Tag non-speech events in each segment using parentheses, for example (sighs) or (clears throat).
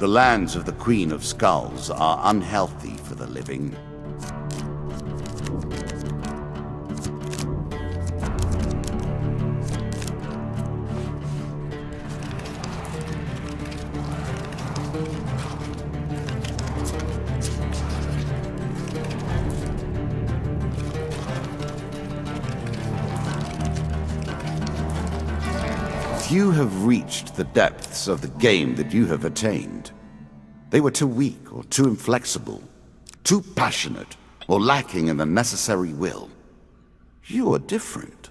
The lands of the Queen of Skulls are unhealthy for the living. Few have reached the depths of the game that you have attained. They were too weak or too inflexible, too passionate or lacking in the necessary will. You are different.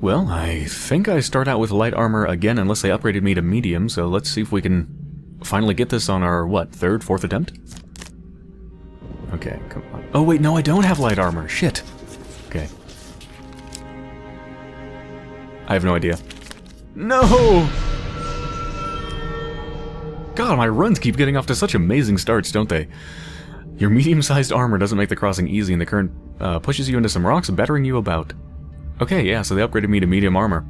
Well, I think I start out with light armor again unless they upgraded me to medium, so let's see if we can finally get this on our, what, third, fourth attempt? Okay, come on. Oh wait, no, I don't have light armor. Shit. Okay. I have no idea. No! God, my runs keep getting off to such amazing starts, don't they? Your medium-sized armor doesn't make the crossing easy, and the current uh, pushes you into some rocks, battering you about. Okay, yeah, so they upgraded me to medium armor.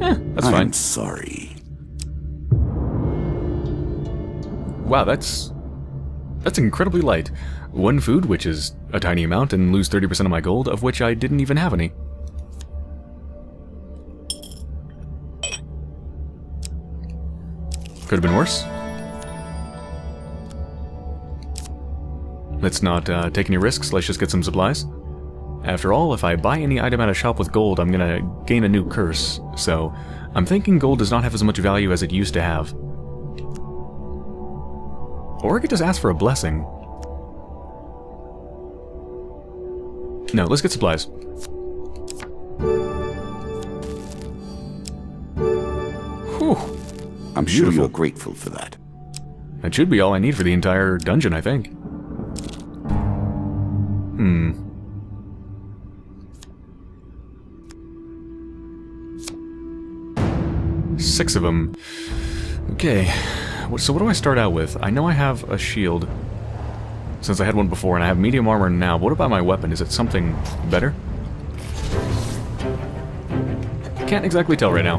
Eh, that's I'm fine. sorry. Wow, that's... That's incredibly light. One food, which is a tiny amount, and lose 30% of my gold, of which I didn't even have any. Could have been worse. Let's not uh, take any risks, let's just get some supplies. After all, if I buy any item at a shop with gold, I'm gonna gain a new curse, so I'm thinking gold does not have as much value as it used to have. Or I could just ask for a blessing. No, let's get supplies. I'm sure Beautiful. you're grateful for that. That should be all I need for the entire dungeon, I think. Hmm. Six of them. Okay. So what do I start out with? I know I have a shield, since I had one before, and I have medium armor now. What about my weapon? Is it something better? Can't exactly tell right now.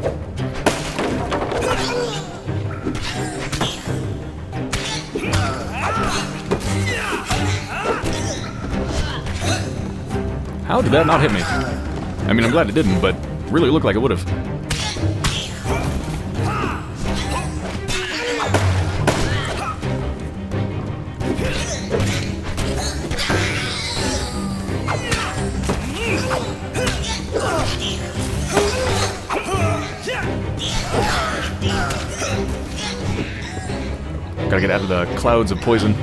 How did that not hit me? I mean, I'm glad it didn't, but really looked like it would have. Gotta get out of the clouds of poison.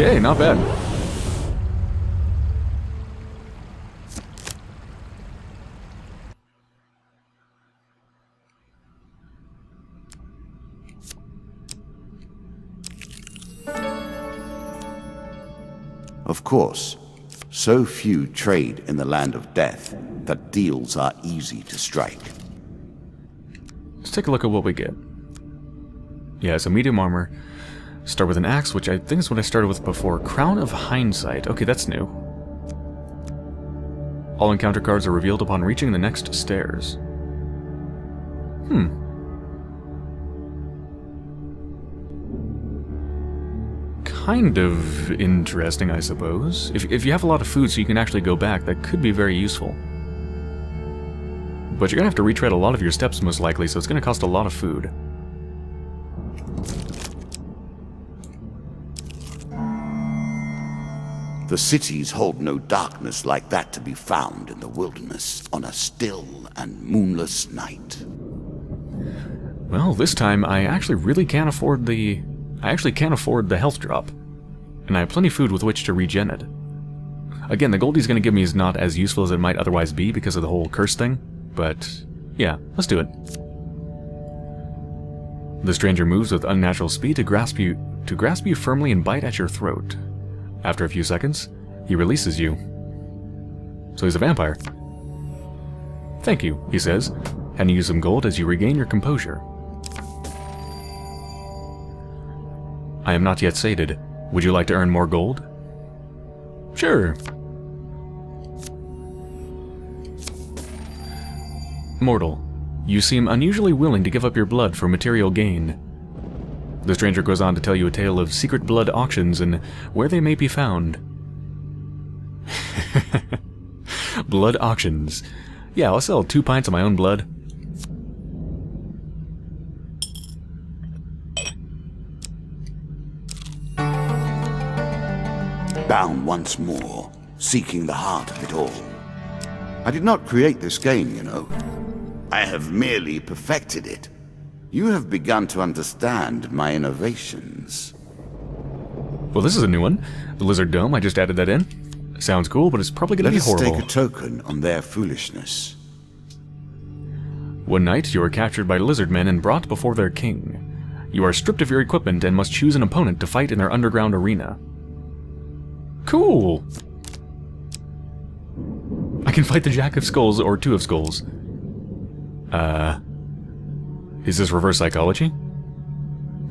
Okay, not bad. Of course, so few trade in the land of death that deals are easy to strike. Let's take a look at what we get. Yeah, so medium armor. Start with an axe, which I think is what I started with before. Crown of Hindsight. Okay, that's new. All encounter cards are revealed upon reaching the next stairs. Hmm. Kind of interesting, I suppose. If, if you have a lot of food so you can actually go back, that could be very useful. But you're gonna have to retread a lot of your steps most likely, so it's gonna cost a lot of food. The cities hold no darkness like that to be found in the wilderness on a still and moonless night. Well, this time I actually really can't afford the... I actually can't afford the health drop. And I have plenty of food with which to regen it. Again, the gold he's going to give me is not as useful as it might otherwise be because of the whole curse thing, but yeah, let's do it. The stranger moves with unnatural speed to grasp you to grasp you firmly and bite at your throat. After a few seconds, he releases you. So he's a vampire. Thank you, he says, handing you some gold as you regain your composure. I am not yet sated. Would you like to earn more gold? Sure. Mortal, you seem unusually willing to give up your blood for material gain. The stranger goes on to tell you a tale of secret blood auctions and where they may be found. (laughs) blood auctions. Yeah, I'll sell two pints of my own blood. Bound once more, seeking the heart of it all. I did not create this game, you know. I have merely perfected it. You have begun to understand my innovations. Well, this is a new one. The Lizard Dome, I just added that in. Sounds cool, but it's probably going to be horrible. Let us take a token on their foolishness. One night, you are captured by lizard men and brought before their king. You are stripped of your equipment and must choose an opponent to fight in their underground arena. Cool! I can fight the Jack of Skulls or Two of Skulls. Uh... Is this reverse psychology?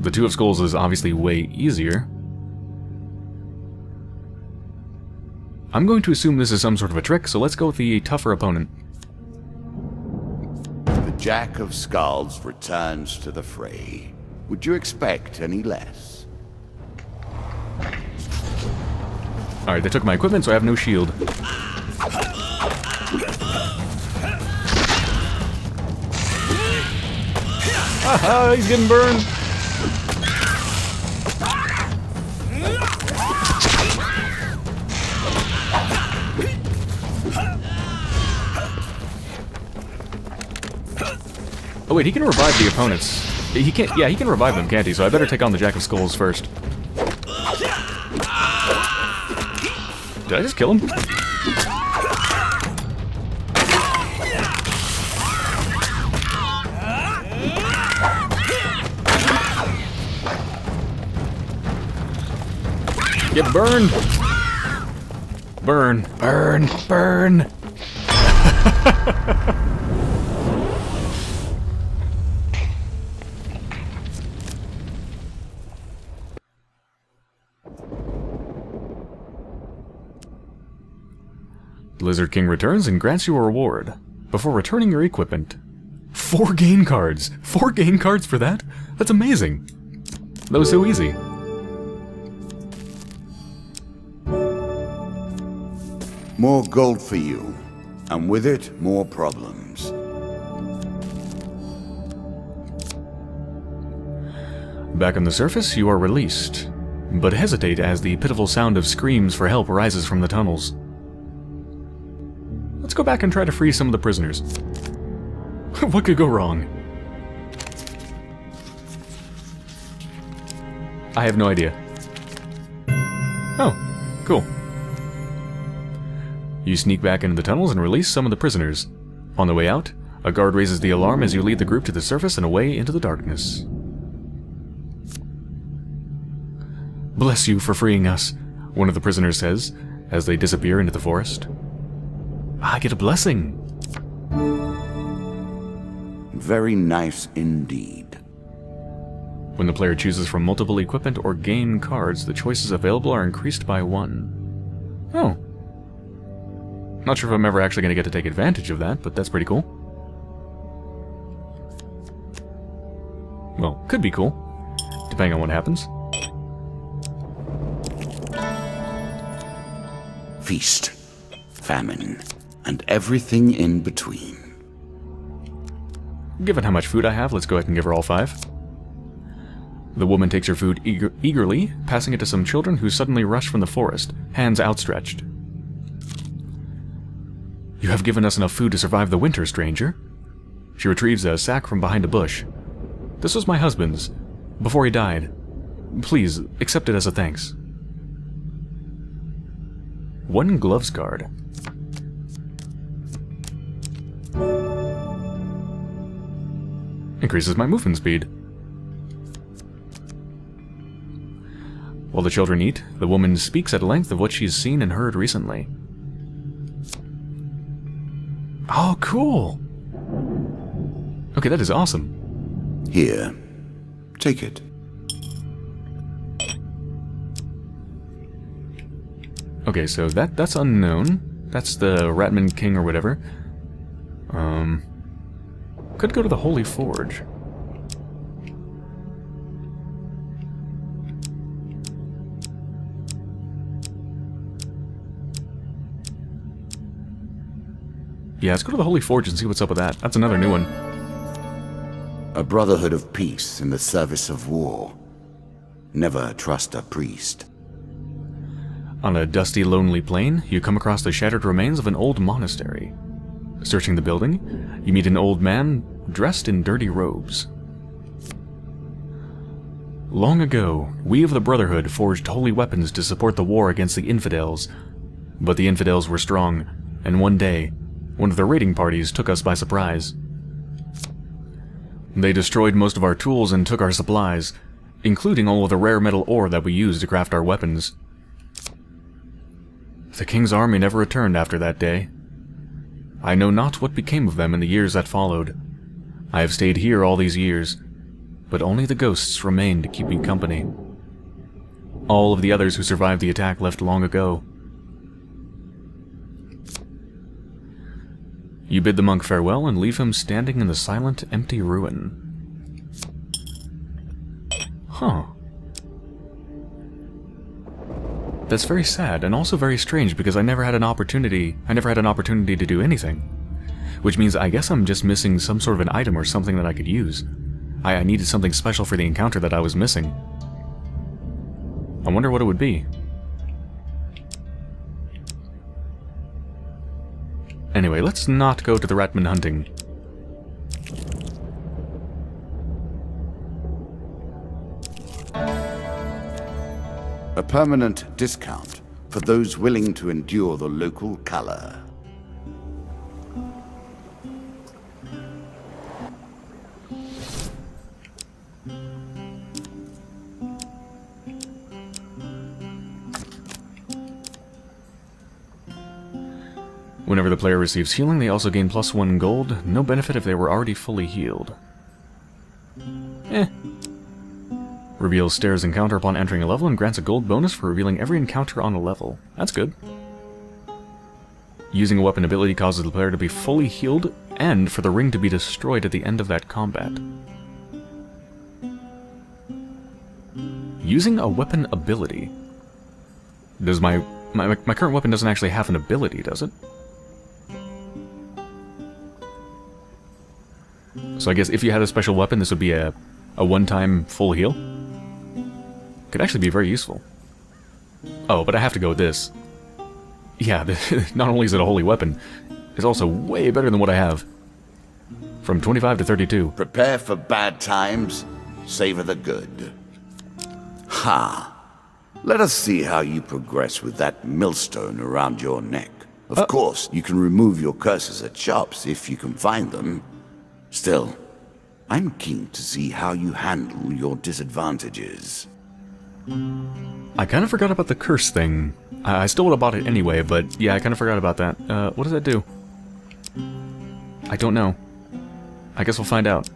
The Two of Skulls is obviously way easier. I'm going to assume this is some sort of a trick, so let's go with the tougher opponent. The Jack of Skulls returns to the fray. Would you expect any less? Alright, they took my equipment, so I have no shield. (laughs) he's getting burned! Oh wait, he can revive the opponents. He can't, yeah, he can revive them, can't he? So I better take on the Jack of Skulls first. Did I just kill him? Burned! Burn, burn, burn! Lizard King returns and grants you a reward. Before returning your equipment. Four gain cards! Four gain cards for that? That's amazing! That was so easy. More gold for you, and with it, more problems. Back on the surface, you are released, but hesitate as the pitiful sound of screams for help rises from the tunnels. Let's go back and try to free some of the prisoners. (laughs) what could go wrong? I have no idea. Oh, cool. You sneak back into the tunnels and release some of the prisoners. On the way out, a guard raises the alarm as you lead the group to the surface and away into the darkness. Bless you for freeing us, one of the prisoners says, as they disappear into the forest. I get a blessing. Very nice indeed. When the player chooses from multiple equipment or game cards, the choices available are increased by one. Oh. Not sure if I'm ever actually going to get to take advantage of that, but that's pretty cool. Well, could be cool, depending on what happens. Feast, famine, and everything in between. Given how much food I have, let's go ahead and give her all five. The woman takes her food eager eagerly, passing it to some children who suddenly rush from the forest, hands outstretched. You have given us enough food to survive the winter, stranger. She retrieves a sack from behind a bush. This was my husband's, before he died. Please, accept it as a thanks. One gloves guard. Increases my movement speed. While the children eat, the woman speaks at length of what she's seen and heard recently. Oh, cool! Okay, that is awesome. Here, take it. Okay, so that that's unknown. That's the Ratman King or whatever. Um, could go to the Holy Forge. Yeah, let's go to the Holy Forge and see what's up with that. That's another new one. A brotherhood of peace in the service of war. Never trust a priest. On a dusty, lonely plain, you come across the shattered remains of an old monastery. Searching the building, you meet an old man dressed in dirty robes. Long ago, we of the Brotherhood forged holy weapons to support the war against the infidels. But the infidels were strong, and one day, one of the raiding parties took us by surprise. They destroyed most of our tools and took our supplies, including all of the rare metal ore that we used to craft our weapons. The king's army never returned after that day. I know not what became of them in the years that followed. I have stayed here all these years, but only the ghosts remain to keep me company. All of the others who survived the attack left long ago. You bid the monk farewell and leave him standing in the silent, empty ruin. Huh. That's very sad, and also very strange because I never had an opportunity, I never had an opportunity to do anything. Which means I guess I'm just missing some sort of an item or something that I could use. I, I needed something special for the encounter that I was missing. I wonder what it would be. Anyway, let's not go to the Ratman hunting. A permanent discount for those willing to endure the local color. Whenever the player receives healing, they also gain plus one gold, no benefit if they were already fully healed. Eh. Reveals Stairs encounter upon entering a level and grants a gold bonus for revealing every encounter on a level. That's good. Using a weapon ability causes the player to be fully healed and for the ring to be destroyed at the end of that combat. Using a weapon ability. Does my, my my current weapon doesn't actually have an ability, does it? So I guess if you had a special weapon, this would be a, a one-time full heal? Could actually be very useful. Oh, but I have to go with this. Yeah, (laughs) not only is it a holy weapon, it's also way better than what I have. From 25 to 32. Prepare for bad times, savor the good. Ha! Let us see how you progress with that millstone around your neck. Of uh, course, you can remove your curses at shops if you can find them. Still, I'm keen to see how you handle your disadvantages. I kind of forgot about the curse thing. I, still would have bought it anyway, but yeah, I kind of forgot about that. Uh, what does that do? I don't know. I guess we'll find out.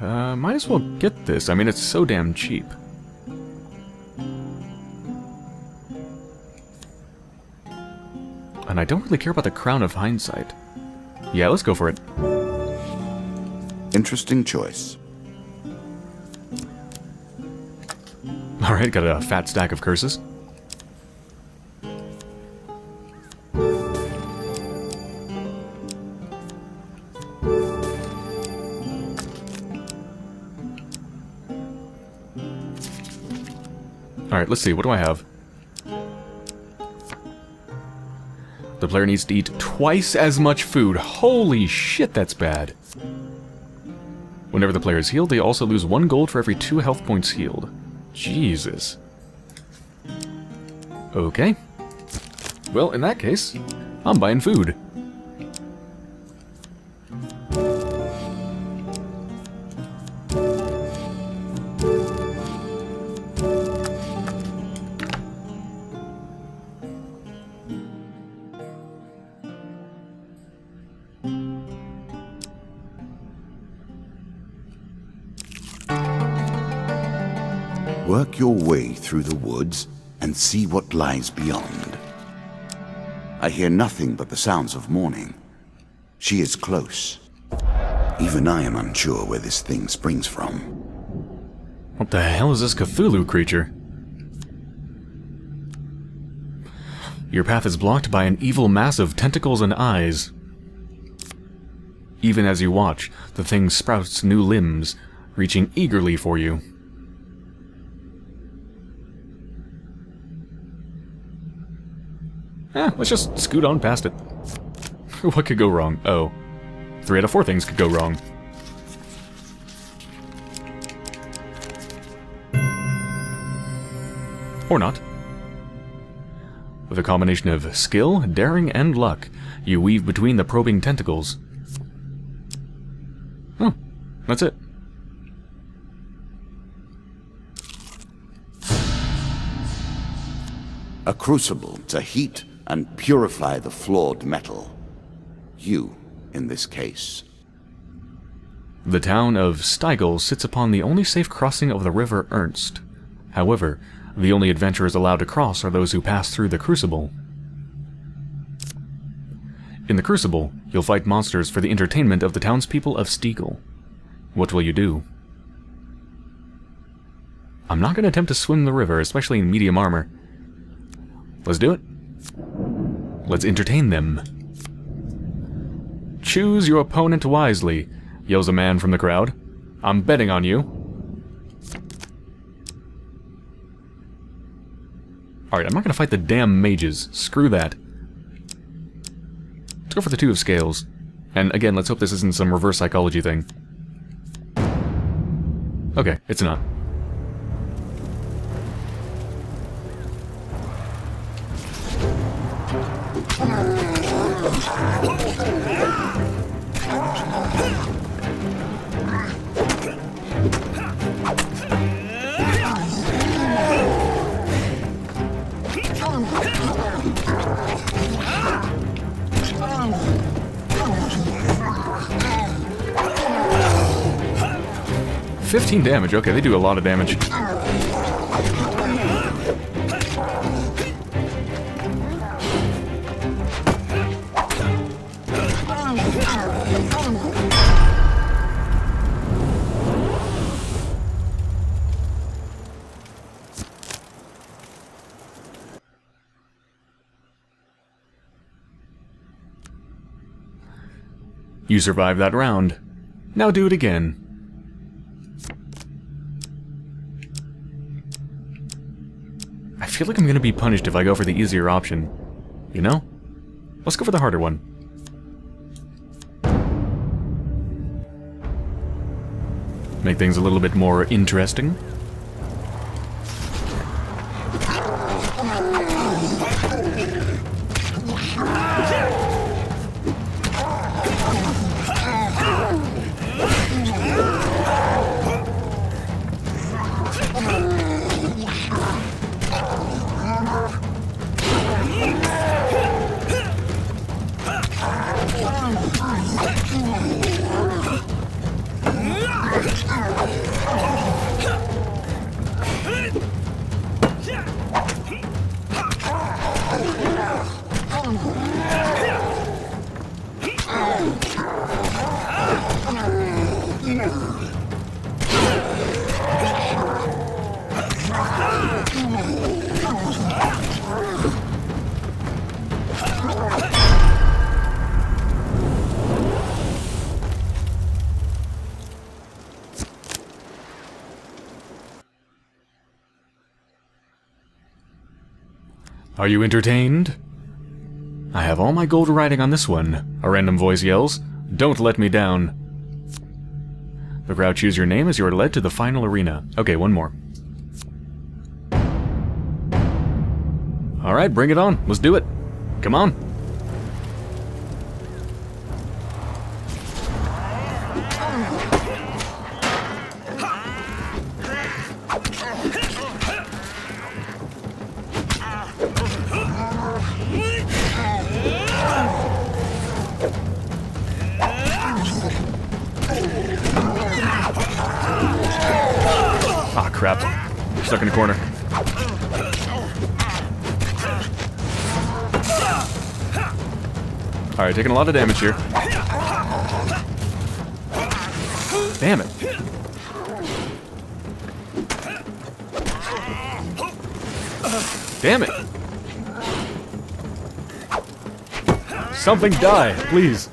Uh, might as well get this. I mean, it's so damn cheap. And I don't really care about the Crown of Hindsight. Yeah, let's go for it. Interesting choice. (laughs) Alright, got a fat stack of curses. Alright, let's see, what do I have? The player needs to eat twice as much food. Holy shit, that's bad. Whenever the player is healed, they also lose one gold for every two health points healed. Jesus. Okay. Well, in that case, I'm buying food. See what lies beyond. I hear nothing but the sounds of mourning. She is close. Even I am unsure where this thing springs from. What the hell is this Cthulhu creature? Your path is blocked by an evil mass of tentacles and eyes. Even as you watch, the thing sprouts new limbs, reaching eagerly for you. Eh, let's just scoot on past it. what could go wrong? Oh. Three out of four things could go wrong. Or not. With a combination of skill, daring, and luck, you weave between the probing tentacles. Oh, that's it. A crucible to heat and purify the flawed metal. You, in this case. The town of Steigl sits upon the only safe crossing of the river Ernst. However, the only adventurers allowed to cross are those who pass through the Crucible. In the Crucible, you'll fight monsters for the entertainment of the townspeople of Steigl. What will you do? I'm not going to attempt to swim the river, especially in medium armor. Let's do it. Let's entertain them. Choose your opponent wisely, yells a man from the crowd. I'm betting on you. Alright, I'm not gonna fight the damn mages. Screw that. Let's go for the two of scales. And again, let's hope this isn't some reverse psychology thing. Okay, it's not. Fifteen damage. Okay, they do a lot of damage. You survived that round. Now do it again. I feel like I'm gonna be punished if I go for the easier option. You know? Let's go for the harder one. Make things a little bit more interesting. Are you entertained? I have all my gold riding on this one, a random voice yells. Don't let me down. The crowd choose your name as you are led to the final arena. Okay, one more. Alright, bring it on. Let's do it. Come on. Crap. stuck in a corner. Alright, taking a lot of damage here. Damn it. Damn it. Something die, please.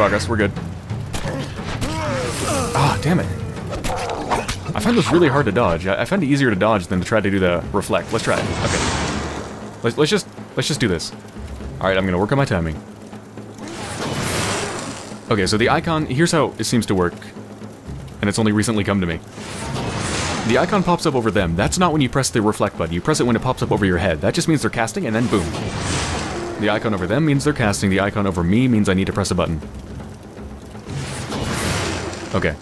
Progress. We're good. Ah, damn it. I find this really hard to dodge. I, I find it easier to dodge than to try to do the reflect. Let's try it. Okay. Let's, let's just let's just do this. Alright, I'm gonna work on my timing. Okay, so the icon, here's how it seems to work. And it's only recently come to me. The icon pops up over them. That's not when you press the reflect button. You press it when it pops up over your head. That just means they're casting, and then boom. The icon over them means they're casting. The icon over me means I need to press a button. Okay.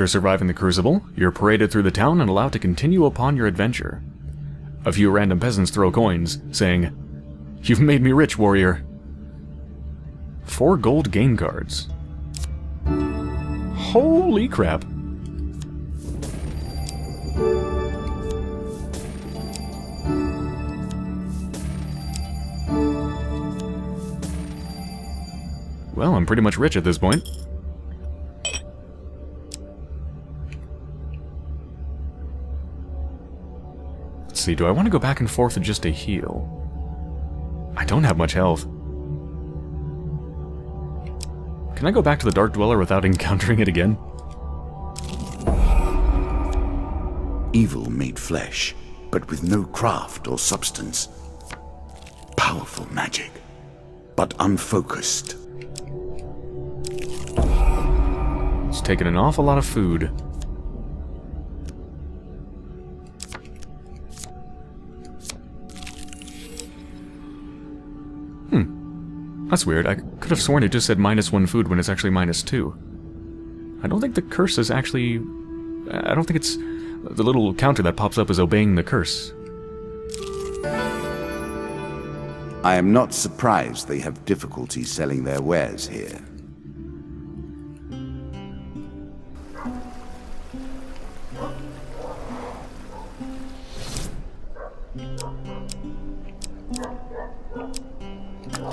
After surviving the Crucible, you're paraded through the town and allowed to continue upon your adventure. A few random peasants throw coins, saying, You've made me rich, warrior. Four gold game cards. Holy crap. Well, I'm pretty much rich at this point. Let's see, do I want to go back and forth just to heal? I don't have much health. Can I go back to the Dark Dweller without (laughs) encountering it again? Evil made flesh, but with no craft or substance. Powerful magic, but unfocused. It's taken an awful lot of food. That's weird. I could have sworn it just said minus one food when it's actually minus two. I don't think the curse is actually... I don't think it's... The little counter that pops up is obeying the curse. I am not surprised they have difficulty selling their wares here.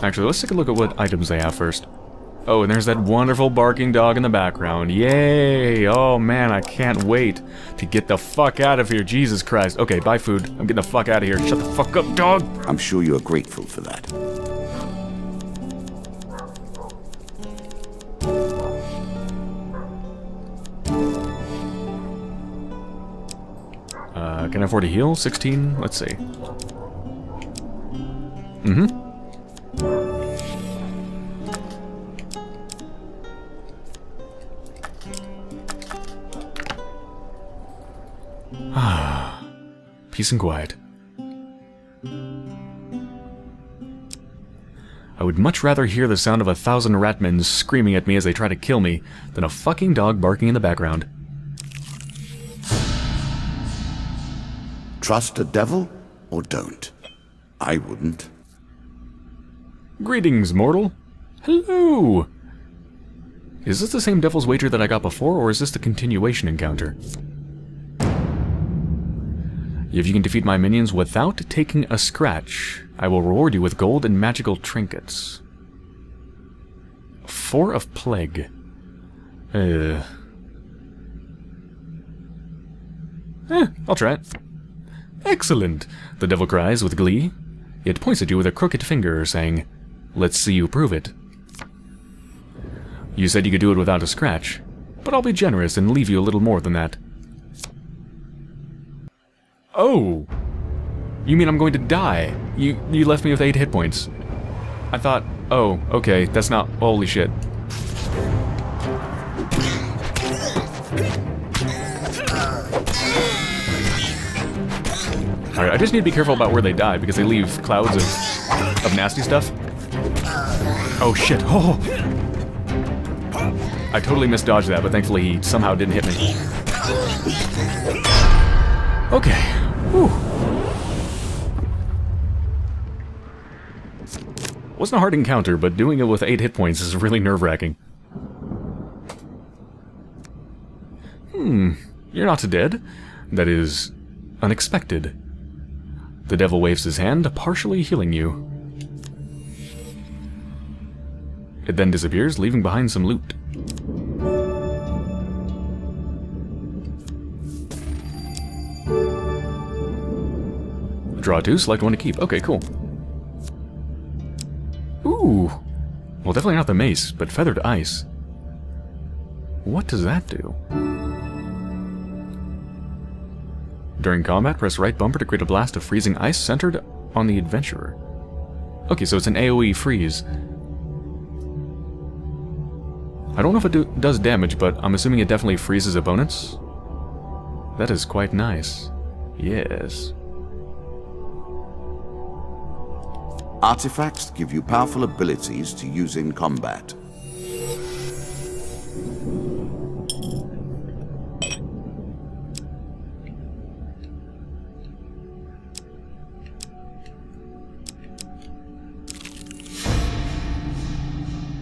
Actually, let's take a look at what items they have first. Oh, and there's that wonderful barking dog in the background. Yay! Oh man, I can't wait to get the fuck out of here. Jesus Christ. Okay, bye food. I'm getting the fuck out of here. Shut the fuck up, dog! I'm sure you are grateful for that. Uh, can I afford to heal? 16? Let's see. Mm-hmm. Peace and quiet. I would much rather hear the sound of a thousand ratmen screaming at me as they try to kill me than a fucking dog barking in the background. Trust a devil or don't? I wouldn't. Greetings, mortal. Hello! Is this the same Devil's Wager that I got before, or is this the continuation encounter? If you can defeat my minions without taking a scratch, I will reward you with gold and magical trinkets. Four of Plague. Uh. Eh, I'll try it. Excellent, the devil cries with glee. It points at you with a crooked finger, saying, Let's see you prove it. You said you could do it without a scratch, but I'll be generous and leave you a little more than that. Oh! You mean I'm going to die? You, you left me with 8 hit points. I thought, oh, okay, that's not... Holy shit. Alright, I just need to be careful about where they die, because they leave clouds of, of nasty stuff. Oh shit, (laughs) oh! I totally misdodged that, but thankfully he somehow didn't hit me. Okay, whew. Wasn't a hard encounter, but doing it with 8 hit points is really nerve-wracking. Hmm, you're not dead. That is unexpected. The devil waves his hand, partially healing you. It then disappears, leaving behind some loot. Draw two, select one to keep. Okay, cool. Ooh! Well, definitely not the mace, but feathered ice. What does that do? During combat, press right bumper to create a blast of freezing ice centered on the adventurer. Okay, so it's an AoE freeze. I don't know if it do does damage, but I'm assuming it definitely freezes opponents. That is quite nice. Yes. Artifacts give you powerful abilities to use in combat.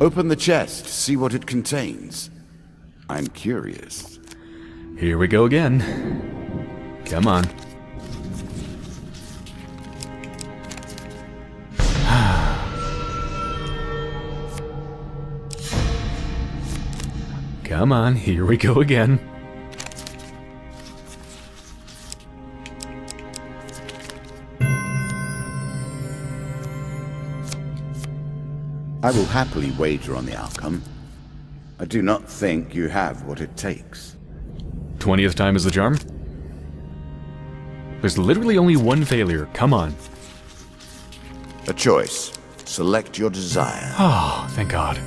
Open the chest, see what it contains. I'm curious. Here we go again. Come on. Come on, here we go again. I will happily wager on the outcome. I do not think you have what it takes. 20th time is the charm? There's literally only one failure. Come on. A choice. Select your desire. Oh, thank God.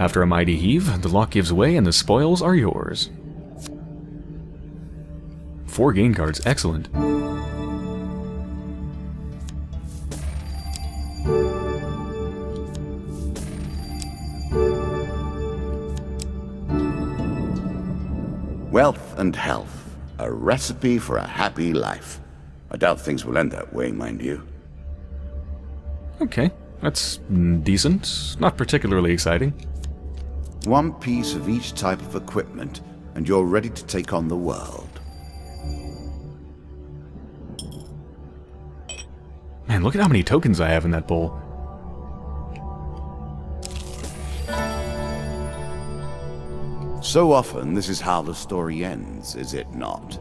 After a mighty heave, the lock gives way and the spoils are yours. Four gain cards, excellent. Wealth and health. A recipe for a happy life. I doubt things will end that way, mind you. Okay, that's decent. Not particularly exciting. One piece of each type of equipment, and you're ready to take on the world. Man, look at how many tokens I have in that bowl. So often, this is how the story ends, is it not?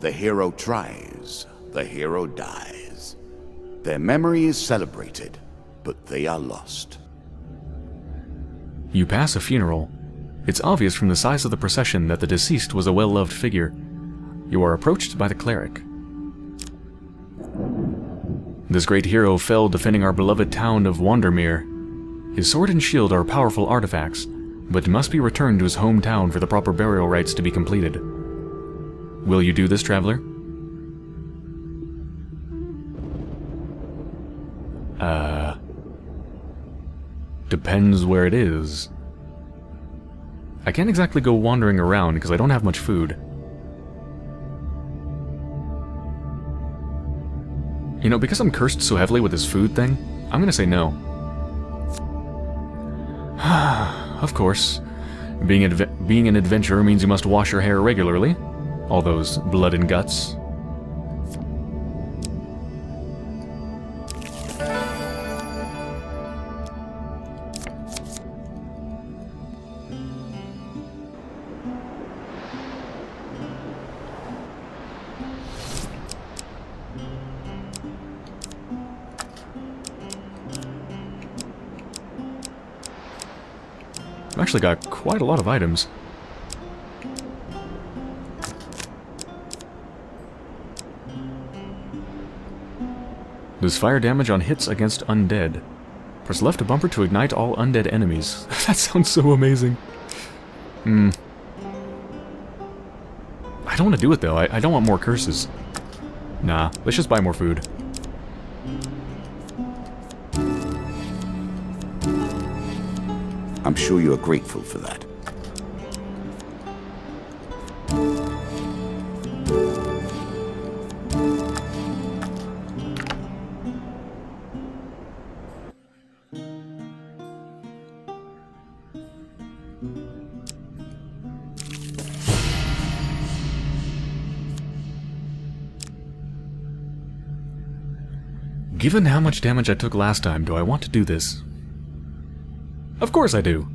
The hero tries, the hero dies. Their memory is celebrated, but they are lost. You pass a funeral. It's obvious from the size of the procession that the deceased was a well-loved figure. You are approached by the cleric. This great hero fell defending our beloved town of Wandermere. His sword and shield are powerful artifacts, but must be returned to his hometown for the proper burial rites to be completed. Will you do this, traveler? Uh... Depends where it is. I can't exactly go wandering around because I don't have much food. You know, because I'm cursed so heavily with this food thing, I'm gonna say no. (sighs) of course. Being, being an adventurer means you must wash your hair regularly. All those blood and guts. actually got quite a lot of items. Does fire damage on hits against undead. Press left bumper to ignite all undead enemies. (laughs) that sounds so amazing. Hmm. I don't want to do it though. I, I don't want more curses. Nah, let's just buy more food. Sure you are grateful for that. Given how much damage I took last time, do I want to do this? Of course I do.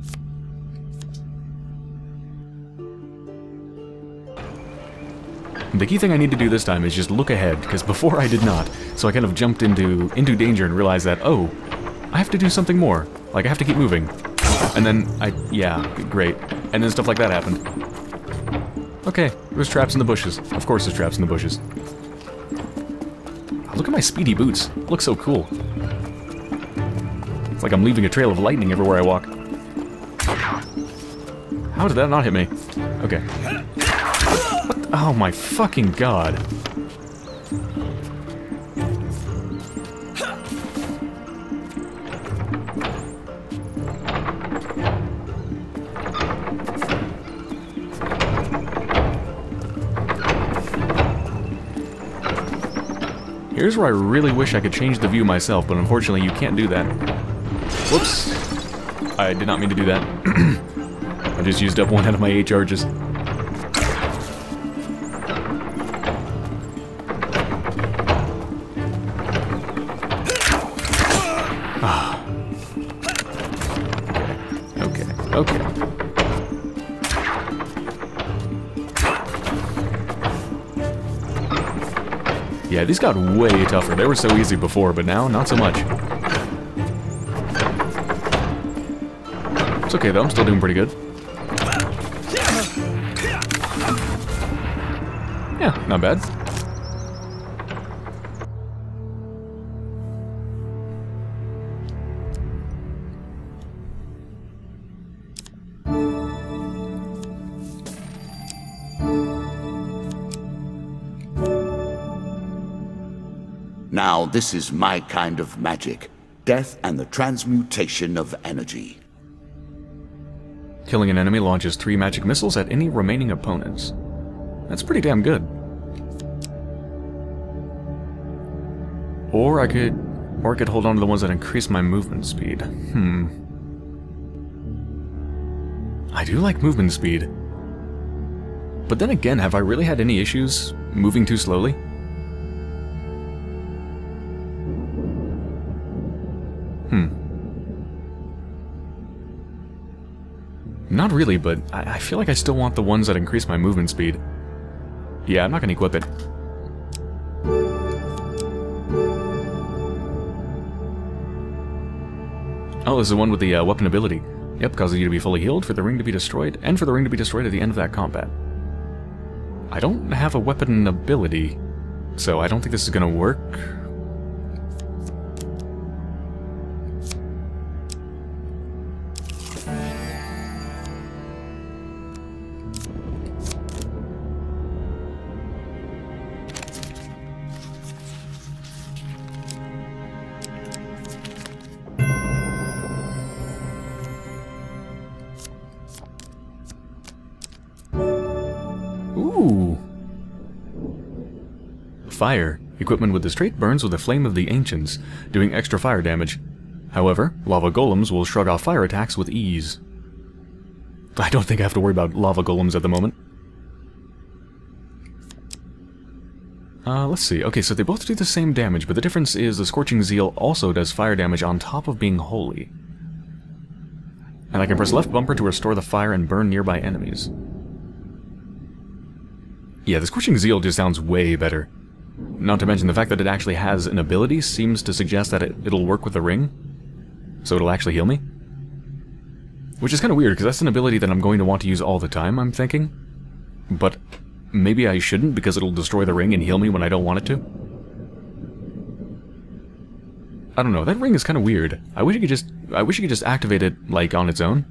The key thing I need to do this time is just look ahead, because before I did not, so I kind of jumped into into danger and realized that, oh, I have to do something more. Like, I have to keep moving. And then I, yeah, great. And then stuff like that happened. Okay, there's traps in the bushes. Of course there's traps in the bushes. Look at my speedy boots. Look so cool. It's like I'm leaving a trail of lightning everywhere I walk. How did that not hit me? Okay. What? Oh my fucking god. Here's where I really wish I could change the view myself, but unfortunately you can't do that. Whoops. I did not mean to do that. (clears throat) I just used up one out of my eight charges. Ah. Okay, okay. Yeah, these got way tougher. They were so easy before, but now, not so much. It's okay though, I'm still doing pretty good. Yeah, not bad. Now, this is my kind of magic. Death and the transmutation of energy. Killing an enemy launches three magic missiles at any remaining opponents. That's pretty damn good. Or I could... Or I could hold on to the ones that increase my movement speed. Hmm. I do like movement speed. But then again, have I really had any issues moving too slowly? Hmm. Not really, but I, I, feel like I still want the ones that increase my movement speed. Yeah, I'm not going to equip it. Oh, this is the one with the uh, weapon ability. Yep, causing you to be fully healed, for the ring to be destroyed, and for the ring to be destroyed at the end of that combat. I don't have a weapon ability, so I don't think this is going to work. Fire. Equipment with the straight burns with the flame of the ancients, doing extra fire damage. However, lava golems will shrug off fire attacks with ease. I don't think I have to worry about lava golems at the moment. Uh, let's see. Okay, so they both do the same damage, but the difference is the Scorching Zeal also does fire damage on top of being holy. And I can press left bumper to restore the fire and burn nearby enemies. Yeah, the Scorching Zeal just sounds way better. Not to mention the fact that it actually has an ability seems to suggest that it, it'll work with the ring. So it'll actually heal me. Which is kind of weird, because that's an ability that I'm going to want to use all the time, I'm thinking. But maybe I shouldn't, because it'll destroy the ring and heal me when I don't want it to. I don't know. That ring is kind of weird. I wish you could just I wish you could just activate it like on its own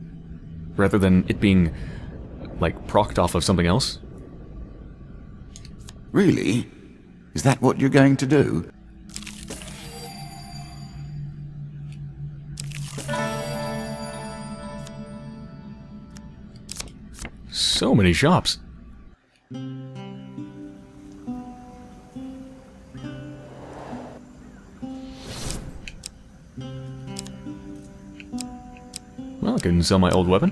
rather than it being like procced off of something else. Really? Is that what you're going to do? So many shops. Well, I can sell my old weapon.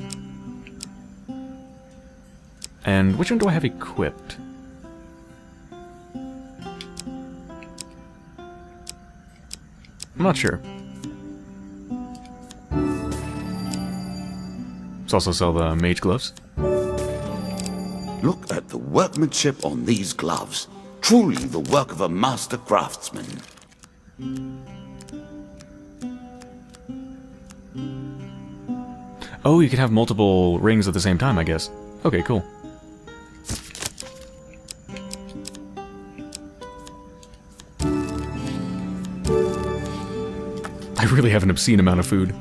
And which one do I have equipped? Not sure. Let's also sell the mage gloves. Look at the workmanship on these gloves. Truly the work of a master craftsman. Oh, you can have multiple rings at the same time, I guess. Okay, cool. Really have an obscene amount of food.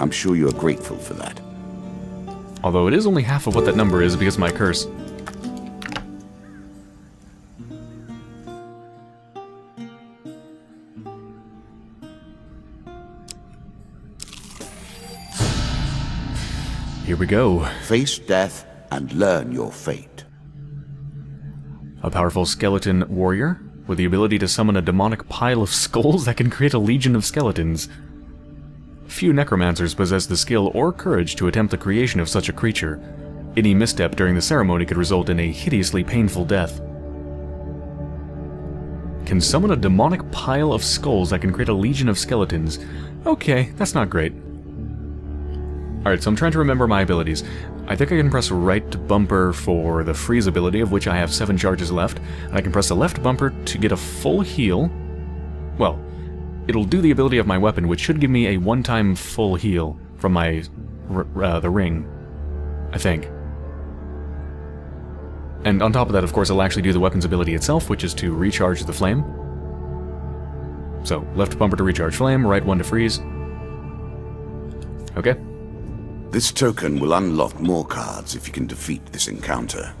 I'm sure you are grateful for that. Although it is only half of what that number is because of my curse. Here we go. Face death and learn your fate. A powerful skeleton warrior with the ability to summon a demonic pile of skulls that can create a legion of skeletons. Few necromancers possess the skill or courage to attempt the creation of such a creature. Any misstep during the ceremony could result in a hideously painful death. Can summon a demonic pile of skulls that can create a legion of skeletons. Okay, that's not great. Alright, so I'm trying to remember my abilities. I think I can press right bumper for the freeze ability, of which I have 7 charges left, and I can press the left bumper to get a full heal. Well, it'll do the ability of my weapon, which should give me a one-time full heal from my uh, the ring, I think. And on top of that, of course, it'll actually do the weapon's ability itself, which is to recharge the flame. So, left bumper to recharge flame, right one to freeze. Okay. This token will unlock more cards if you can defeat this encounter.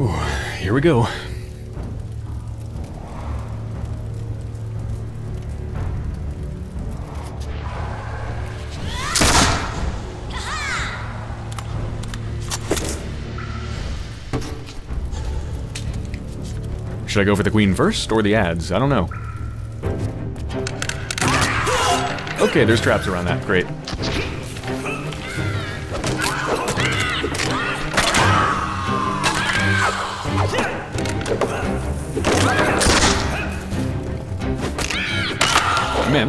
Ooh, here we go. Should I go for the queen first, or the ads? I don't know. Okay, there's traps around that. Great.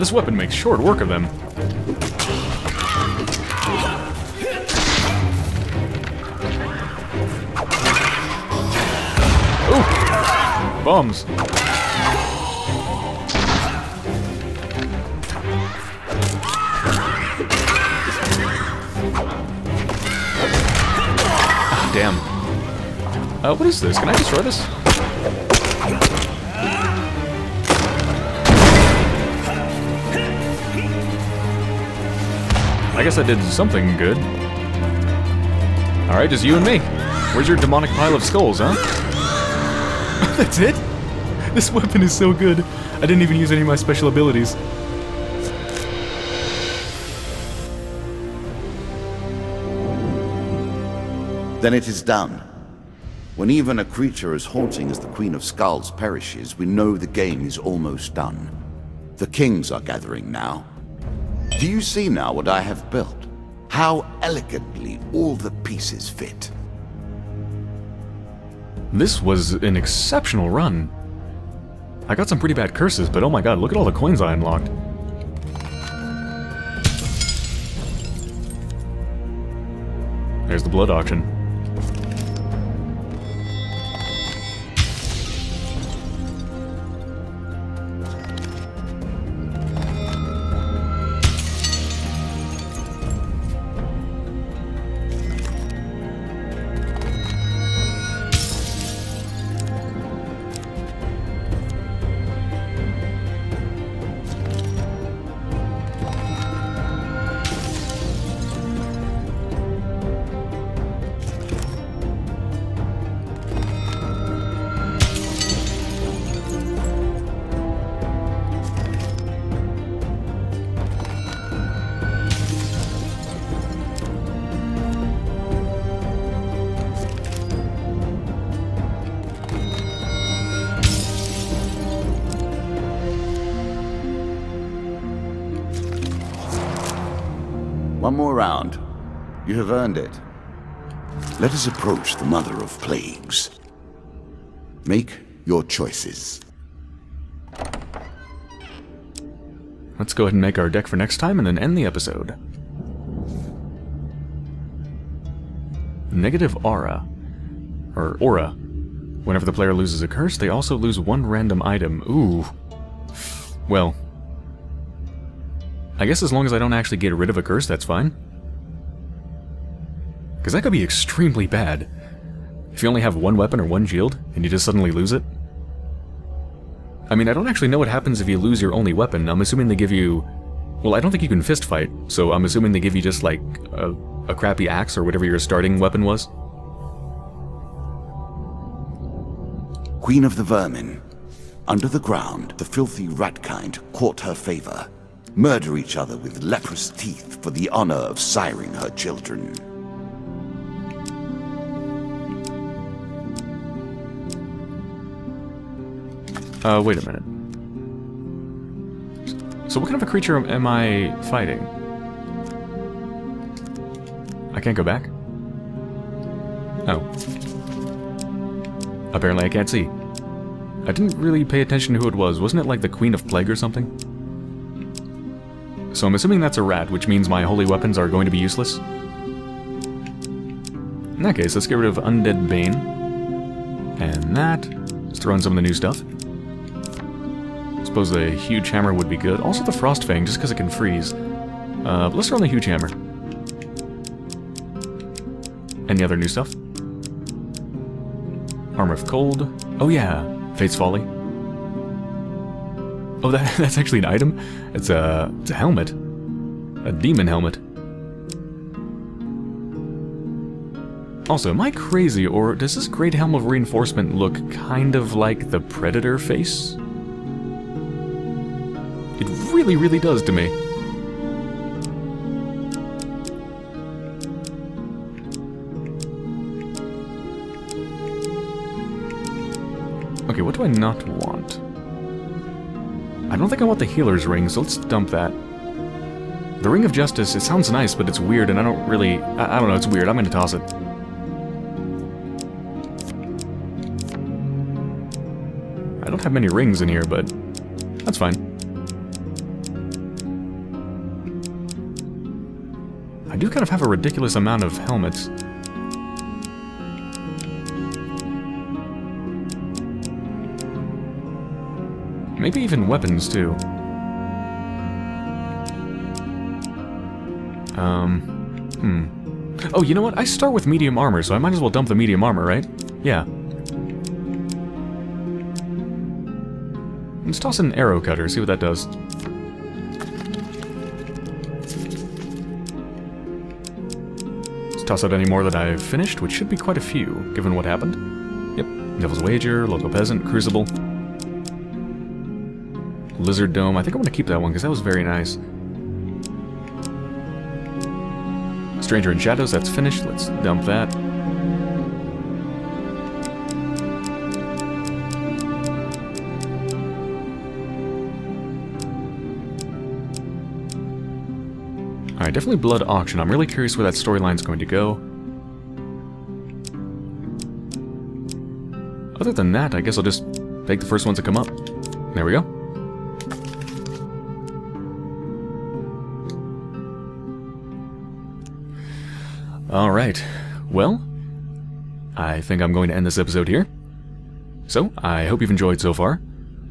This weapon makes short work of them. Ooh! Bombs. Damn. Uh, what is this? Can I destroy this? I guess I did something good. Alright, just you and me. Where's your demonic pile of skulls, huh? (laughs) That's it? This weapon is so good. I didn't even use any of my special abilities. Then it is done. When even a creature as haunting as the Queen of Skulls perishes, we know the game is almost done. The kings are gathering now. Do you see now what I have built? How elegantly all the pieces fit. This was an exceptional run. I got some pretty bad curses, but oh my god, look at all the coins I unlocked. There's the blood auction. You have earned it. Let us approach the Mother of Plagues. Make your choices. Let's go ahead and make our deck for next time and then end the episode. Negative Aura. Or Aura. Whenever the player loses a curse, they also lose one random item. Ooh. Well. I guess as long as I don't actually get rid of a curse, that's fine. Because that could be extremely bad. If you only have one weapon or one shield, and you just suddenly lose it. I mean, I don't actually know what happens if you lose your only weapon. I'm assuming they give you... Well, I don't think you can fist fight, so I'm assuming they give you just, like, a, a crappy axe or whatever your starting weapon was. Queen of the Vermin. Under the ground, the filthy rat-kind court her favor, murder each other with leprous teeth for the honor of siring her children. Uh, wait a minute. So what kind of a creature am I fighting? I can't go back? Oh. Apparently I can't see. I didn't really pay attention to who it was. Wasn't it like the Queen of Plague or something? So I'm assuming that's a rat, which means my holy weapons are going to be useless. In that case, let's get rid of Undead Bane. And that. Let's throw in some of the new stuff. I suppose the Huge Hammer would be good. Also the Frost Fang, just because it can freeze. Uh, let's in the Huge Hammer. Any other new stuff? Armor of Cold. Oh yeah, Fate's Folly. Oh, that, (laughs) that's actually an item? It's a, it's a helmet. A demon helmet. Also, am I crazy, or does this Great Helm of Reinforcement look kind of like the Predator face? Really, really does to me. Okay, what do I not want? I don't think I want the healer's ring, so let's dump that. The Ring of Justice, it sounds nice, but it's weird, and I don't really... I, I don't know, it's weird. I'm gonna toss it. I don't have many rings in here, but kind of have a ridiculous amount of helmets. Maybe even weapons, too. Um, hmm. Oh, you know what? I start with medium armor, so I might as well dump the medium armor, right? Yeah. Let's toss an arrow cutter, see what that does. Let's toss out any more that I've finished, which should be quite a few, given what happened. Yep, Devil's Wager, Local Peasant, Crucible. Lizard Dome. I think I want to keep that one because that was very nice. Stranger in Shadows, that's finished. Let's dump that. Definitely Blood Auction. I'm really curious where that storyline's going to go. Other than that, I guess I'll just take the first ones that come up. There we go. Alright, well, I think I'm going to end this episode here. So, I hope you've enjoyed so far,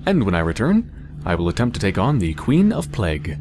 and when I return, I will attempt to take on the Queen of Plague.